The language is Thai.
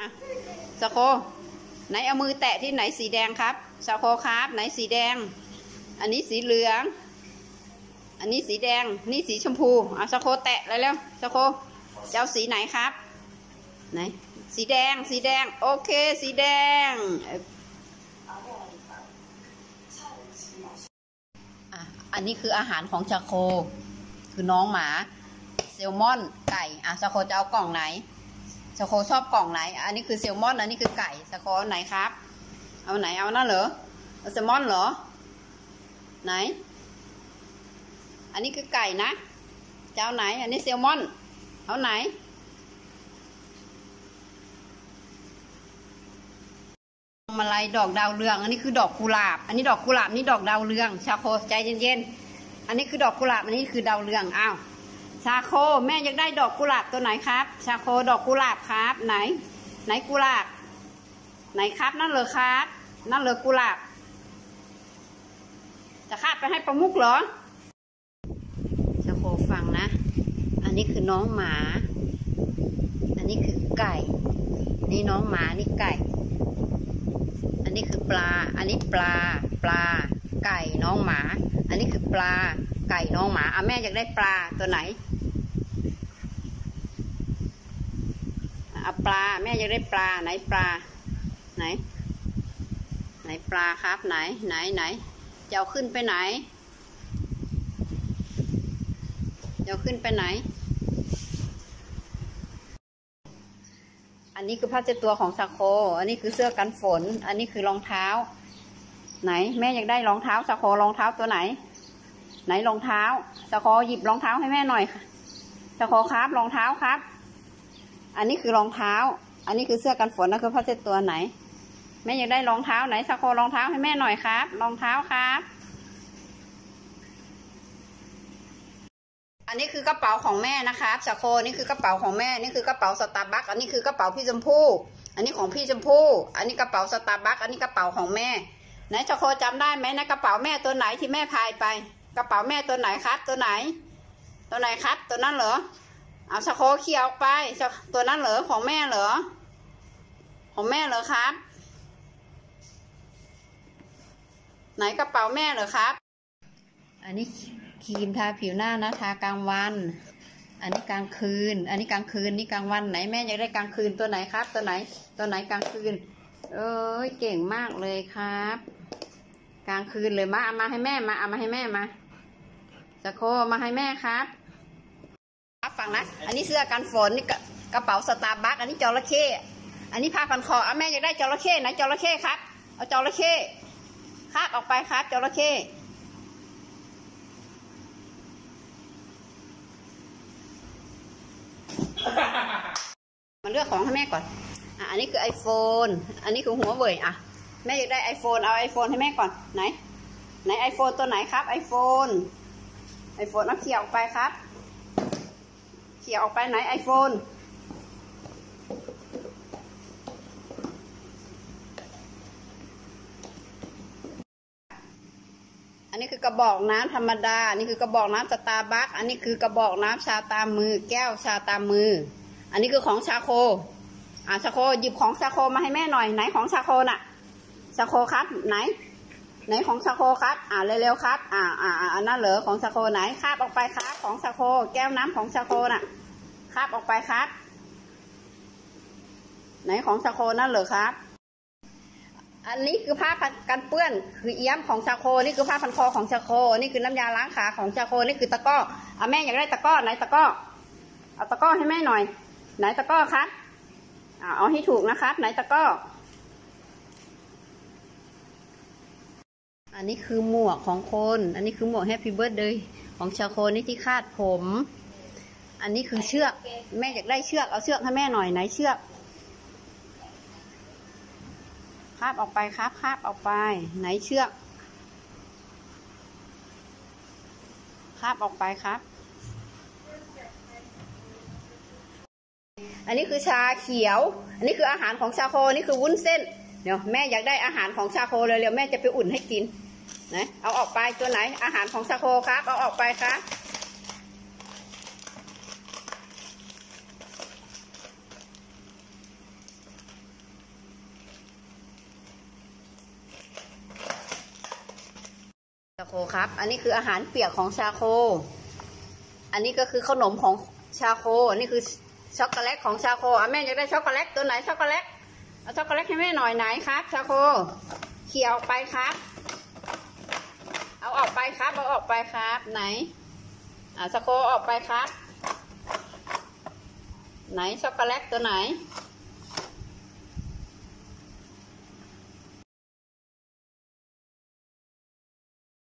อะสโค ไหนเอามือแตะที่ไหนสีแดงครับสโคครับ ไหนสีแดง อันนี้สีเหลือง อันนี้สีแดง นี่สีชมพูอะสโคแตะเลยเร็วสโคจะเอาสีไหนครับ ไหน สีแดง สีแดง โอเค สีแดงอะอันนี้คืออาหารของชาโค คือน้องหมา เซลมอน ไก่ อะชาโคจะเอากล่องไหน สโคชอบกล่องไหน อันนี้คือแซลมอนอันนี้คือไก่สโคไหนครับ เอาไหนเอานั่นเหรอเอาแซลมอนเหรอ ไหน อันนี้คือไก่นะจะเอาไหน อันนี้แซลมอน เอาไหนมาลัยดอกดาวเรือง อันนี้คือดอกกุหลาบ อันนี้ดอกกุหลาบนี่ดอกดาวเรือง ชาโคใจเย็นๆ อันนี้คือดอกกุหลาบ อันนี้คือดาวเรือง อ้าว ชาโคแม่อยากได้ดอกกุหลาบตัวไหนครับ ชาโคดอกกุหลาบครับ ไหน ไหนกุหลาบ ไหนครับ นั่นเลยครับ นั่นเลยกุหลาบ จะคาบไปให้ประมุกเหรอ ชาโคฟังนะ อันนี้คือน้องหมา อันนี้คือไก่ นี่น้องหมานี่ไก่ อันนี้คือปลา อันนี้ปลา ปลา ไก่น้องหมา อันนี้คือปลาไก่น้องหมาอะแม่อยากได้ปลาตัวไหน เอาปลา แม่อยากได้ปลาไหนปลา ไหน ไหนปลาครับ ไหน ไหนไหนจะเอาขึ้นไปไหนจะเอาขึ้นไปไหน อันนี้คือผ้าเช็ดตัวของซาโค อันนี้คือเสื้อกันฝน อันนี้คือรองเท้า ไหน แม่อยากได้รองเท้าซาโครองเท้าตัวไหน ไหนรองเท้าซาโคหยิบรองเท้าให้แม่หน่อยค่ะซาโคครับรองเท้าครับ อันนี้คือรองเท้า อันนี้คือเสื้อกันฝนนะคือผ้าเช็ดตัวไหน แม่อยากได้รองเท้าไหนซาโครองเท้าให้แม่หน่อยครับ รองเท้าครับ อันนี้คือกระเป๋าของแม่นะครับซาโคนี่คือกระเป๋าของแม่ นี่คือกระเป๋าสตาร์บัค อันนี้คือกระเป๋าพี่ชมพู่อันนี้ของพี่ชมพู่อันนี้กระเป๋าสตาร์บัค อันนี้กระเป๋าของแม่ ไหนซาโคจำได้ไหมนะกระเป๋าแม่ตัวไหนที่แม่พายไป กระเป๋าแม่ตัวไหนครับ ตัวไหน ตัวไหนครับ ตัวนั้นเหรอ เอาสโคเขียวไปตัวนั้นเหรอของแม่เหรอ ของแม่เหรอครับ ไหนกระเป๋าแม่เหรอครับ อันนี้ครีมทาผิวหน้านะทากลางวัน อันนี้กลางคืน อันนี้กลางคืนนี่กลางวันไหนแม่อยากได้กลางคืนตัวไหนครับ ตัวไหน ตัวไหนกลางคืน เอ้ยเก่งมากเลยครับ กลางคืนเลยมาเอามาให้แม่มาเอามาให้แม่มาสโคมาให้แม่ครับ ฟังนะ อันนี้เสื้อกันฝนนี่กระเป๋าสตาร์บัคอันนี้จระเข้ อันนี้ผ้าพันคอเอาแม่อยากได้จระเข้ไหนจระเข้ครับ เอาจระเข้คาบออกไปครับจระเข้มาเลือกของให้แม่ก่อน อะ อันนี้คือ iPhone อันนี้คือหัวเว่ยอะ แม่อยากได้ iPhone เอา iPhone ให้แม่ก่อน ไหน ไหน iPhone ตัวไหนครับ iPhone iPhone เอาเขี่ยออกไปครับ เขี่ยออกไปไหนไอโฟนอันนี้คือกระบอกน้ำธรรมดา อันนี้คือกระบอกน้ำสตาร์บัคส์ อันนี้คือกระบอกน้ำชาตรามือ แก้วชาตรามือ อันนี้คือของชาร์โคล อ่าชาร์โคลหยิบของชาร์โคลมาให้แม่หน่อย ไหนของชาร์โคลน่ะ ชาร์โคลครับ ไหน ไหนของชาร์โคลครับอ่าเร็วๆครับ อ่าอ่าอันนั้นเหรอของชาร์โคลไหนคาบออกไปครับ ของชาร์โคล แก้วน้ำของชาร์โคลน่ะคาบออกไปครับ ไหนของชาร์โคลนั่นเหรอครับ อันนี้คือผ้าพันกันเปื้อน คือเอี๊ยมของชาร์โคล นี่คือผ้าพันคอของชาร์โคล นี่คือน้ำยาล้างขาของชาร์โคล นี่คือตะกร้อเอาแม่อยากได้ตะกร้อไหนตะกร้อ เอาตะกร้อให้แม่หน่อย ไหนตะกร้อครับเอาให้ถูกนะครับ ไหนตะกร้อ อันนี้คือหมวกของคน อันนี้คือหมวก Happy Birthday ของชาร์โคลนี่ที่คาดผม อันนี้คือเชือก แม่อยากได้เชือกเอาเชือกให้แม่หน่อยไหนเชือกคาบออกไปครับคาบออกไป ไหนเชือกคาบออกไปครับ อันนี้คือชาเขียว อันนี้คืออาหารของชาร์โคลนี่คือวุ้นเส้น เดี๋ยวแม่อยากได้อาหารของชาร์โคลเลยเร็วแม่จะไปอุ่นให้กิน ไหนเอาออกไปตัวไหน อาหารของชาร์โคลครับ เอาออกไปครับชาร์โคลครับ อันนี้คืออาหารเปียกของชาร์โคล อันนี้ก็คือขนมของชาร์โคล อันนี้คือช็อกโกแลตของชาร์โคลอะแม่จะได้ช็อกโกแลตตัวไหนช็อกโกแลต เอาช็อกโกแลตให้แม่หน่อยไหนครับ ชาร์โคล เขี่ยออกไปครับ เอาออกไปครับ เอาออกไปครับ ไหน อ่าชาร์โคลออกไปครับ ไหนช็อกโกแลตตัวไหน